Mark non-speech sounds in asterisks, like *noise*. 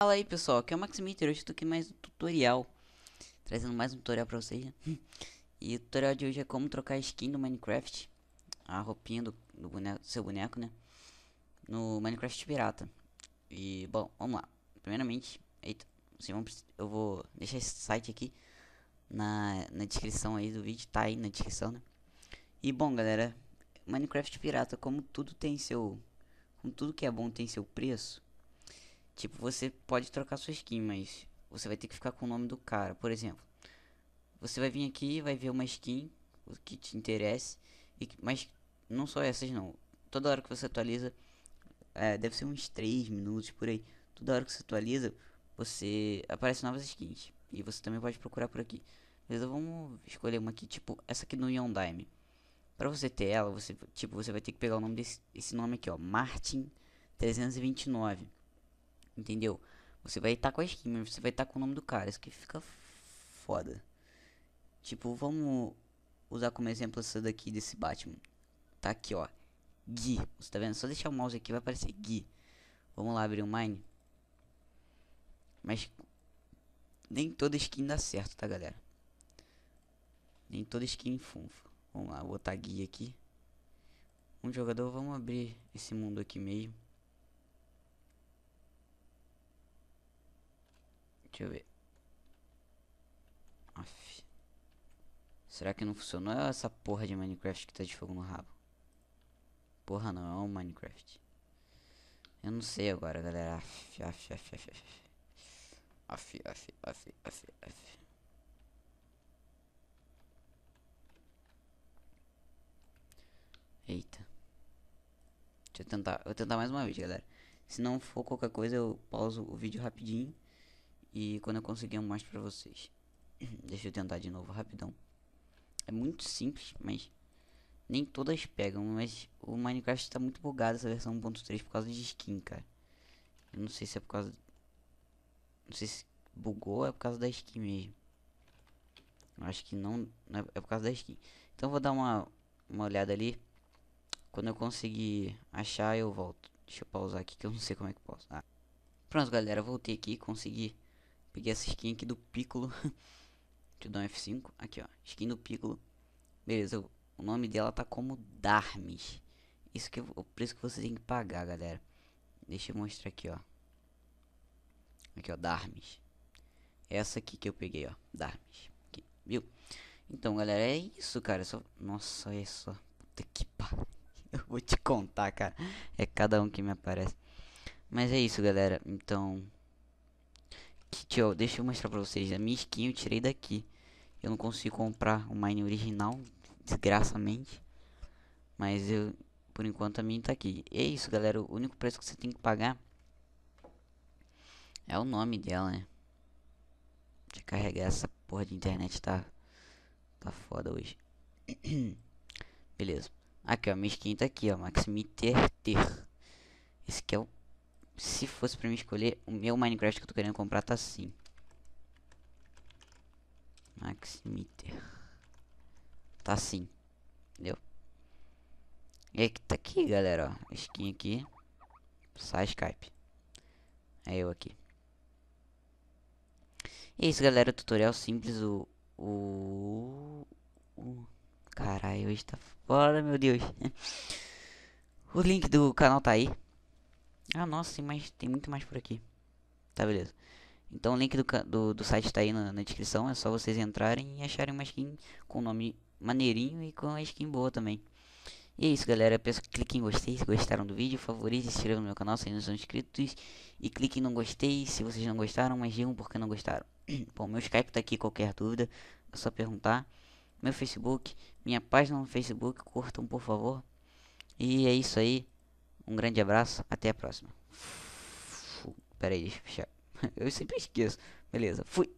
Fala aí pessoal, aqui é o Maximiter, hoje estou aqui mais um tutorial Trazendo mais um tutorial pra vocês né? E o tutorial de hoje é como trocar skin do Minecraft A roupinha do, do, boneco, do seu boneco, né? No Minecraft Pirata. E, bom, vamos lá. Primeiramente, eita, eu vou deixar esse site aqui na, na descrição aí do vídeo, tá aí na descrição, né E, bom galera, Minecraft Pirata, como tudo tem seu... Como tudo que é bom tem seu preço Tipo, você pode trocar sua skin, mas você vai ter que ficar com o nome do cara. Por exemplo, você vai vir aqui vai ver uma skin que te interesse, e, mas não só essas não. Toda hora que você atualiza, é, deve ser uns 3 minutos por aí. Toda hora que você atualiza, você aparece novas skins. E você também pode procurar por aqui. Beleza, vamos escolher uma aqui, tipo, essa aqui no Neon Dime. Pra você ter ela, você, tipo, você vai ter que pegar o nome desse esse nome aqui, ó, Martin 329. Entendeu? Você vai estar tá com a skin, mas você vai estar tá com o nome do cara. Isso que fica foda. Tipo, vamos usar como exemplo essa daqui desse Batman. Tá aqui, ó. Gui. Você tá vendo? Só deixar o mouse aqui vai aparecer Gui. Vamos lá abrir o Mine. Mas nem toda skin dá certo, tá, galera? Nem toda skin funfa. Vamos lá, vou botar Gui aqui. Um jogador, vamos abrir esse mundo aqui mesmo. Deixa eu ver. Aff. Será que não funcionou é essa porra de Minecraft que tá de fogo no rabo? Porra não, é um Minecraft. Eu não sei agora, galera. Aff, aff, aff, aff, aff. Aff, aff, aff, aff, aff. Eita. Deixa eu tentar. Eu vou tentar mais uma vez, galera. Se não for qualquer coisa, eu pauso o vídeo rapidinho. E quando eu conseguir eu mostro pra vocês. *clears throat* Deixa eu tentar de novo rapidão. É muito simples, mas nem todas pegam. Mas o Minecraft está muito bugado essa versão 1.3 por causa de skin, cara. Eu não sei se é por causa. Não sei se bugou ou é por causa da skin mesmo. Eu acho que não, não é, é por causa da skin. Então vou dar uma, uma olhada ali. Quando eu conseguir achar, eu volto. Deixa eu pausar aqui que eu não sei como é que posso. Ah. Pronto, galera, voltei aqui, consegui Peguei essa skin aqui do Piccolo. *laughs* Deixa eu dar um F5. Aqui, ó. Skin do Piccolo. Beleza, o nome dela tá como Darmis. Isso que é o preço que você tem que pagar, galera. Deixa eu mostrar aqui, ó. Aqui, ó, Darmis. Essa aqui que eu peguei, ó. Darmis. Aqui, viu? Então, galera, é isso, cara. Só... Nossa, é só. Puta que pariu. *laughs* Eu vou te contar, cara. É cada um que me aparece. Mas é isso, galera. Então, Tio, deixa eu mostrar pra vocês. A minha skin eu tirei daqui. Eu não consigo comprar o mine original, desgraçamente. Mas eu, por enquanto, a minha tá aqui. E é isso, galera. O único preço que você tem que pagar é o nome dela, né? Deixa carregar essa porra de internet, tá? Tá foda hoje. *clears throat* Beleza. Aqui, ó. Minha skin tá aqui, ó. Maximiter Ter. Esse aqui é o se fosse pra mim escolher, o meu Minecraft que eu tô querendo comprar tá assim. Maximiter. Tá assim. Entendeu? E aí que tá aqui, galera, ó. Skin aqui. Sai Skype. É eu aqui. E é isso, galera. Tutorial simples. O. O. o Caralho, hoje tá fora, meu Deus. *laughs* o link do canal tá aí. Ah, nossa, tem, mais, tem muito mais por aqui. Tá, beleza. Então o link do, do, do site tá aí na, na, descrição. É só vocês entrarem e acharem uma skin com nome maneirinho e com uma skin boa também. E é isso, galera. Peço que cliquem em gostei se gostaram do vídeo. Favorite, se inscrevam no meu canal se não são inscritos. E cliquem em não gostei se vocês não gostaram, mas digam por que não gostaram. *clears throat* Bom, meu Skype tá aqui. Qualquer dúvida é só perguntar. Meu Facebook, minha página no Facebook. Curtam, por favor. E é isso aí. Um grande abraço, até a próxima. Pera aí, deixa eu fechar. *laughs* Eu sempre esqueço. Beleza, fui.